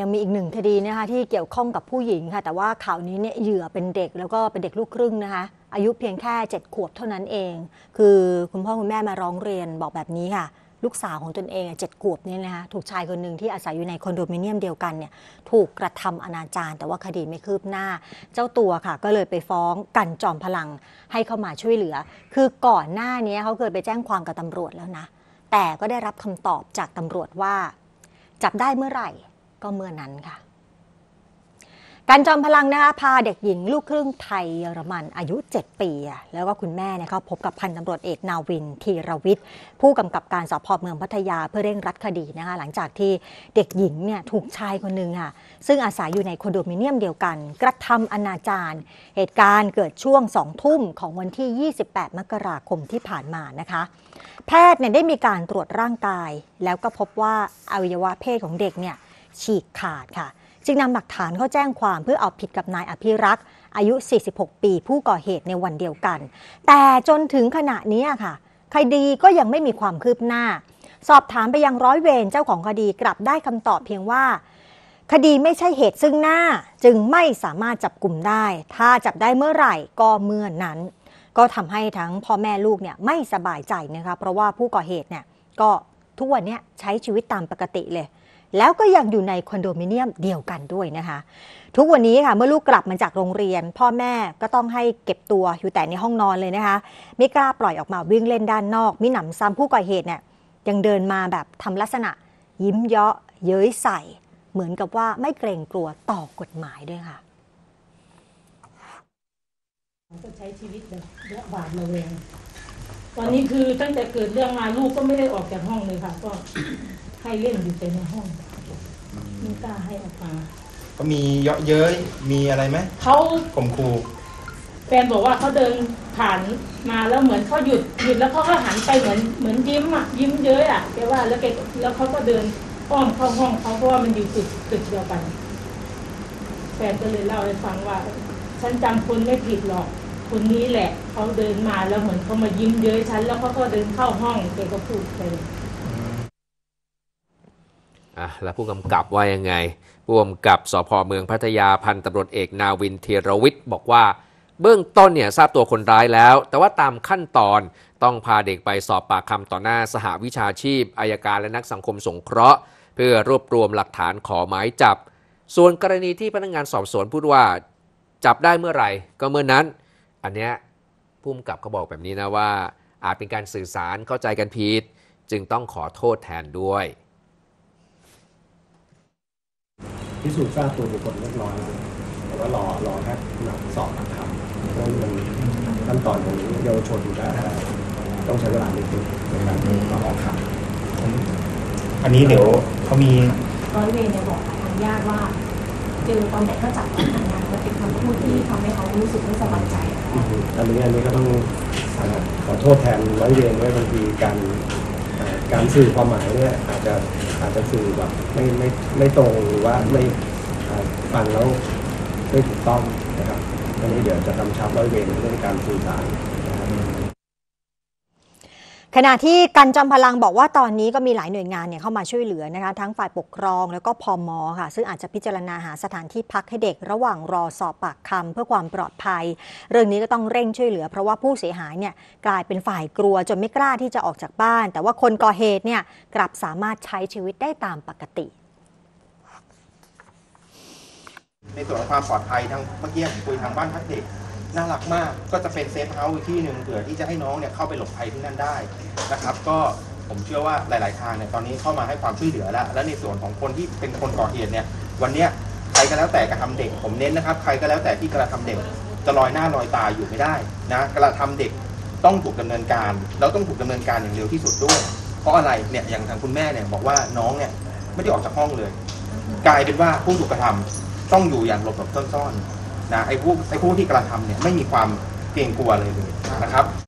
ยังมีอีกหนึ่งคดีนะคะที่เกี่ยวข้องกับผู้หญิงค่ะ แต่ว่าข่าวนี้เนี่ยเหยื่อเป็นเด็กแล้วก็เป็นเด็กลูกครึ่งนะคะ อายุเพียงแค่ 7 ขวบเท่านั้นเอง คือคุณพ่อคุณแม่มาร้องเรียนบอกแบบนี้ค่ะ ลูกสาวของตนเองเจ็ดขวบเนี่ยนะคะถูกชายคนหนึ่งที่อาศัยอยู่ในคอนโดมิเนียมเดียวกันเนี่ยถูกกระทำอนาจารแต่ว่าคดีไม่คืบหน้า เจ้าตัวค่ะ ก็เลยไปฟ้องกันจอมพลังให้เข้ามาช่วยเหลือ คือก่อนหน้านี้เขาเคยไปแจ้งความกับตำรวจแล้วนะแต่ก็ได้รับคำตอบจากตำรวจว่า จับได้เมื่อไหร่ ก็เมื่อนั้นค่ะ การจอมพลังนะคะพาเด็กหญิงลูกครึ่งไทยเยอรมันอายุ 7 ปีอะแล้วก็คุณแม่เนี่ยเขาพบกับพันตำรวจเอกนาวินทีรวิทย์ ผู้กำกับการสพเมืองพัทยาเพื่อเร่งรัดคดีนะคะหลังจากที่เด็กหญิงเนี่ยถูกชายคนหนึ่งค่ะ ซึ่งอาศัยอยู่ในคอนโดมิเนียมเดียวกัน กระทำอนาจารเหตุการณ์เกิดช่วงสองทุ่มของวันที่ 28 มกราคมที่ผ่านมานะคะแพทย์เนี่ยได้มีการตรวจร่างกาย แล้วก็พบว่าอวัยวะเพศของเด็กเนี่ย ฉีกขาดค่ะ จึงนำหลักฐานเข้าแจ้งความเพื่อเอาผิดกับนายอภิรักษ์อายุ 46 ปี ผู้ก่อเหตุในวันเดียวกัน แต่จนถึงขณะนี้ค่ะคดีก็ยังไม่มีความคืบหน้า สอบถามไปยังร้อยเวรเจ้าของคดีกลับได้คำตอบเพียงว่า คดีไม่ใช่เหตุซึ่งหน้าจึงไม่สามารถจับกลุ่มได้ ถ้าจับได้เมื่อไหร่ก็เมื่อนั้น ก็ทำให้ทั้งพ่อแม่ลูกเนี่ยไม่สบายใจนะคะเพราะว่าผู้ก่อเหตุเนี่ยก็ ทุกวันเนี้ยใช้ชีวิตตามปกติเลย แล้วก็ยังอยู่ในคอนโดมิเนียมเดียวกันด้วยนะคะ ทุกวันนี้ค่ะเมื่อลูกกลับมาจากโรงเรียน พ่อแม่ก็ต้องให้เก็บตัวอยู่แต่ในห้องนอนเลยนะคะ ไม่กล้าปล่อยออกมาวิ่งเล่นด้านนอกมิหนำซ้ำผู้ก่อเหตุเนี่ยยังเดินมาแบบทำลักษณะ ยิ้มเยาะเย้ยใส่ เหมือนกับว่าไม่เกรงกลัวต่อกฎหมายด้วยค่ะก็ใช้ชีวิตแบบระบาดระแวง ตอนนี้คือตั้งแต่เกิดเรื่องมาลูกก็ไม่ได้ออกจากห้องเลยค่ะ ก็ให้เล่นอยู่แต่ในห้องไม่กล้าให้ออกมาก็มีเยาะเย้ยมีอะไรไหมเขาข่มขู่แฟนบอกว่าเขาเดินผ่านมาแล้วเหมือนเขาหยุดหยุดแล้วเขาก็หันไปเหมือนเหมือนยิ้มอะยิ้มเย้ยอะแกว่าแล้วแกแล้วเขาก็เดินอ้อมเข้าห้องเขาเพราะว่ามันอยู่ตึกตึกเดียวกัน แฟนก็เลยเล่าให้ฟังว่า ฉันจำคนไม่ผิดหรอก คนนี้แหละเขาเดินมาแล้วเหมือนเขามายิ้มเย้ยฉันแล้วเขาก็เดินเข้าห้องแกก็พูดไปอะแล้วผู้กำกับว่ายังไงผู้กำกับสพเมืองพัทยาพันตำรวจเอกนาวินเทรวิทย์บอกว่าเบื้องต้นเนี่ยทราบตัวคนร้ายแล้ว แต่ว่าตามขั้นตอนต้องพาเด็กไปสอบปากคำต่อหน้าสหวิชาชีพอายการและนักสังคมสงเคราะห์ เพื่อรวบรวมหลักฐานขอหมายจับ ส่วนกรณีที่พนักงานสอบสวนพูดว่าจับได้เมื่อไหร่ ก็เมื่อนั้น อันเนี้ยผู้กำกับเขาบอกแบบนี้นะว่า อาจเป็นการสื่อสารเข้าใจกันผิดจึงต้องขอโทษแทนด้วยพิสูจน์ทราบตัวบุคคลเรียบร้อยแล้วแต่ว่ารอรอแค่นัดสอบปากคำเพราะมันขั้นตอนของเยาวชนก็ต้องใช้เวลาในการในการมาออกข่าวอันนี้เดี๋ยวเขามีร้อยเวรเนี่ยบอกกับทางญาติว่า เจอตอนไหนก็จับตอนนั้น พูดที่ทำให้เขารู้สึกไม่สบายใจอันนี้อันนี้ก็ต้องขอโทษแทนร้อยเวรด้วยบางทีการการสื่อความหมายเนี่ยอาจจะอาจจะสื่อแบบไม่ไม่ไม่ตรงหรือว่าไม่ฟังแล้วไม่ถูกต้องนะครับอันนี้เดี๋ยวจะกำชับร้อยเวรเรื่องการสื่อสาร ขณะที่กันจอมพลังบอกว่าตอนนี้ก็มีหลายหน่วยงานเนี่ยเข้ามาช่วยเหลือนะคะ ทั้งฝ่ายปกครองแล้วก็พมอค่ะ ซึ่งอาจจะพิจารณาหาสถานที่พักให้เด็กระหว่างรอสอบปากคำเพื่อความปลอดภัย เรื่องนี้ก็ต้องเร่งช่วยเหลือ เพราะว่าผู้เสียหายเนี่ยกลายเป็นฝ่ายกลัวจนไม่กล้าที่จะออกจากบ้าน แต่ว่าคนก่อเหตุเนี่ยกลับสามารถใช้ชีวิตได้ตามปกติ ในส่วนของความปลอดภัยทางเมื่อกี้ผมคุยทางบ้านพักเด็ก น่ารักมากก็จะเป็น safe house อีกที่หนึ่งเผื่อที่จะให้น้องเนี่ยเข้าไปหลบภัยที่นั่นได้นะครับก็ผมเชื่อว่าหลาย ๆ ทางเนี่ยตอนนี้เข้ามาให้ความช่วยเหลือแล้ว และในส่วนของคนที่เป็นคนก่อเหตุเนี่ยวันเนี้ยใครก็แล้วแต่กระทำเด็ก ผมเน้นนะครับ ใครก็แล้วแต่ที่กระทำเด็กจะลอยหน้าลอยตาอยู่ไม่ได้นะกระทำเด็กต้องถูกดำเนินการ แล้วต้องถูกดำเนินการอย่างเร็วที่สุดด้วย เพราะอะไรเนี่ยอย่างทางคุณแม่เนี่ยบอกว่าน้องเนี่ยไม่ได้ออกจากห้องเลย กลายเป็นว่าผู้ถูกกระทำต้องอยู่อย่างหลบหลบซ่อนๆ นะไอ้ผู้ไอ้ผู้ที่กระทำเนี่ยไม่มีความเกรงกลัวเลยเลยนะครับ